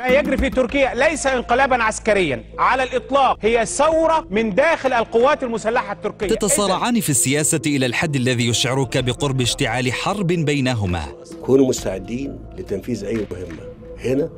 ما يجري في تركيا ليس انقلابا عسكريا. على الإطلاق هي ثورة من داخل القوات المسلحة التركية. تتصارعان في السياسة إلى الحد الذي يشعرك بقرب اشتعال حرب بينهما. كونوا مستعدين لتنفيذ أي مهمة هنا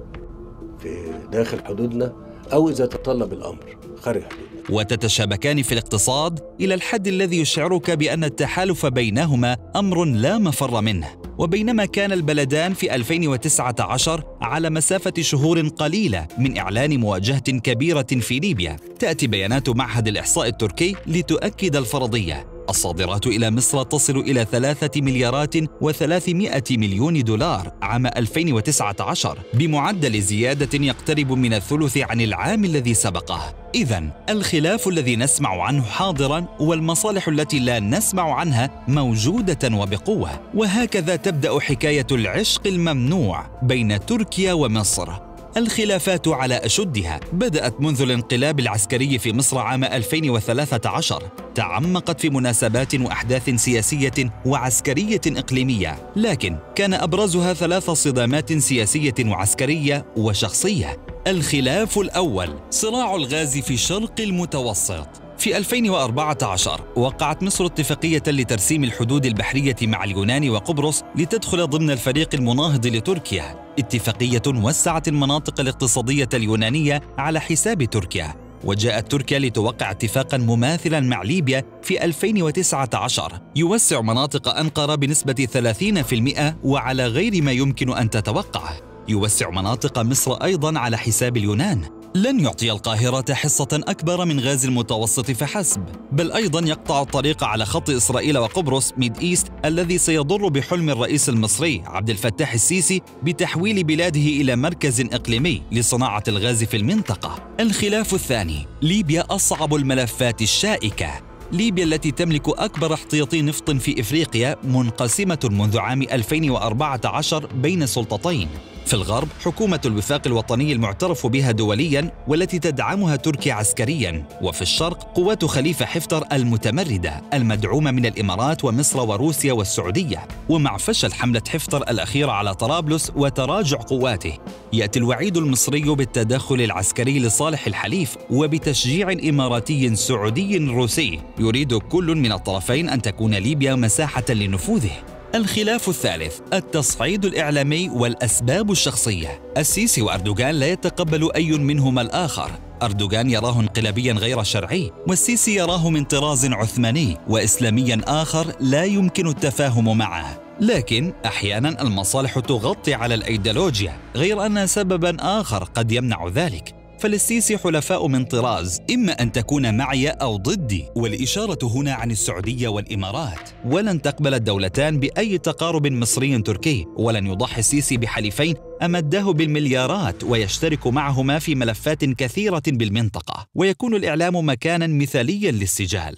في داخل حدودنا أو إذا تطلب الأمر خارج حدودنا. وتتشابكان في الاقتصاد إلى الحد الذي يشعرك بأن التحالف بينهما أمر لا مفر منه. وبينما كان البلدان في 2019 على مسافة شهور قليلة من إعلان مواجهة كبيرة في ليبيا. تأتي بيانات معهد الإحصاء التركي لتؤكد الفرضية. الصادرات إلى مصر تصل إلى ثلاثة مليارات وثلاثمائة مليون دولار عام 2019 بمعدل زيادة يقترب من الثلث عن العام الذي سبقه. إذا الخلاف الذي نسمع عنه حاضرا والمصالح التي لا نسمع عنها موجودة وبقوة. وهكذا تبدأ حكاية العشق الممنوع بين تركيا ومصر. الخلافات على أشدها. بدأت منذ الانقلاب العسكري في مصر عام 2013 تعمقت في مناسبات وأحداث سياسية وعسكرية إقليمية. لكن كان أبرزها ثلاث صدامات سياسية وعسكرية وشخصية. الخلاف الأول صراع الغاز في شرق المتوسط. في 2014 وقعت مصر اتفاقية لترسيم الحدود البحرية مع اليونان وقبرص لتدخل ضمن الفريق المناهض لتركيا. اتفاقية وسعت المناطق الاقتصادية اليونانية على حساب تركيا. وجاءت تركيا لتوقع اتفاقا مماثلا مع ليبيا في 2019 يوسع مناطق أنقرة بنسبة 30% وعلى غير ما يمكن أن تتوقعه يوسع مناطق مصر أيضا على حساب اليونان. لن يعطي القاهرة حصة أكبر من غاز المتوسط فحسب، بل أيضا يقطع الطريق على خط إسرائيل وقبرص Med East الذي سيضر بحلم الرئيس المصري عبد الفتاح السيسي بتحويل بلاده إلى مركز إقليمي لصناعة الغاز في المنطقة. الخلاف الثاني ليبيا أصعب الملفات الشائكة ليبيا التي تملك أكبر احتياطي نفط في إفريقيا منقسمة منذ عام 2014 بين سلطتين في الغرب حكومة الوفاق الوطني المعترف بها دوليا والتي تدعمها تركيا عسكريا. وفي الشرق قوات خليفة حفتر المتمردة المدعومة من الإمارات ومصر وروسيا والسعودية. ومع فشل حملة حفتر الأخيرة على طرابلس وتراجع قواته يأتي الوعيد المصري بالتدخل العسكري لصالح الحليف وبتشجيع إماراتي سعودي روسي. يريد كل من الطرفين أن تكون ليبيا مساحة لنفوذه. الخلاف الثالث التصعيد الإعلامي والأسباب الشخصية. السيسي وأردوغان لا يتقبل أي منهما الآخر. أردوغان يراه انقلابيا غير شرعي والسيسي يراه من طراز عثماني وإسلاميا آخر لا يمكن التفاهم معه. لكن أحيانا المصالح تغطي على الأيديولوجيا غير أن سببا آخر قد يمنع ذلك. فللسيسي حلفاء من طراز إما أن تكون معي أو ضدي. والإشارة هنا عن السعودية والإمارات. ولن تقبل الدولتان بأي تقارب مصري تركي. ولن يضحي السيسي بحليفين أمداه بالمليارات ويشترك معهما في ملفات كثيرة بالمنطقة. ويكون الإعلام مكانا مثاليا للسجال.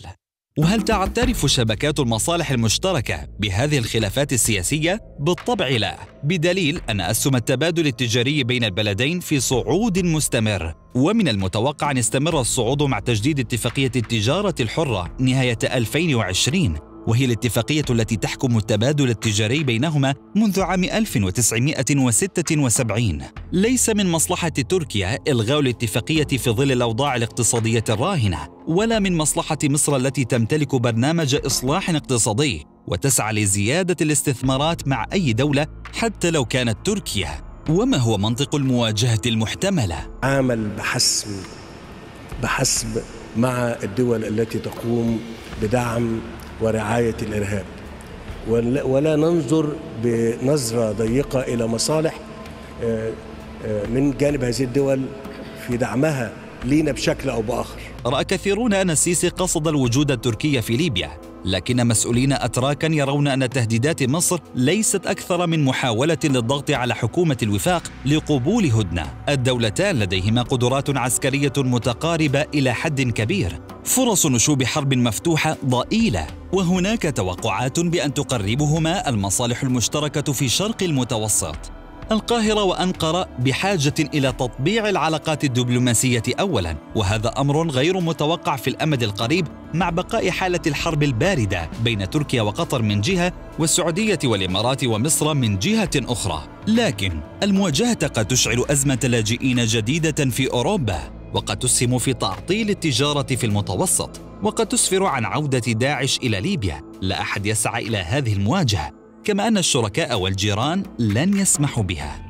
وهل تعترف شبكات المصالح المشتركة بهذه الخلافات السياسية؟ بالطبع لا، بدليل أن أسهم التبادل التجاري بين البلدين في صعود مستمر، ومن المتوقع أن يستمر الصعود مع تجديد اتفاقية التجارة الحرة نهاية 2020 وهي الاتفاقية التي تحكم التبادل التجاري بينهما منذ عام 1976 ليس من مصلحة تركيا إلغاء الاتفاقية في ظل الأوضاع الاقتصادية الراهنة ولا من مصلحة مصر التي تمتلك برنامج إصلاح اقتصادي وتسعى لزيادة الاستثمارات مع أي دولة حتى لو كانت تركيا وما هو منطق المواجهة المحتملة؟ عمل بحسم بحسب مع الدول التي تقوم بدعم ورعاية الإرهاب. ولا ننظر بنظرة ضيقة إلى مصالح من جانب هذه الدول في دعمها لينا بشكل أو بآخر. رأى كثيرون أن السيسي قصد الوجود التركي في ليبيا. لكن مسؤولين أتراكا يرون أن تهديدات مصر ليست أكثر من محاولة للضغط على حكومة الوفاق لقبول هدنة. الدولتان لديهما قدرات عسكرية متقاربة إلى حد كبير. فرص نشوب حرب مفتوحة ضئيلة. وهناك توقعات بأن تقربهما المصالح المشتركة في شرق المتوسط. القاهرة وأنقرة بحاجة إلى تطبيع العلاقات الدبلوماسية أولاً، وهذا أمر غير متوقع في الأمد القريب مع بقاء حالة الحرب الباردة بين تركيا وقطر من جهة والسعودية والإمارات ومصر من جهة أخرى. لكن المواجهة قد تشعل أزمة لاجئين جديدة في أوروبا وقد تسهم في تعطيل التجارة في المتوسط وقد تسفر عن عودة داعش إلى ليبيا. لا أحد يسعى إلى هذه المواجهة كما أن الشركاء والجيران لن يسمحوا بها.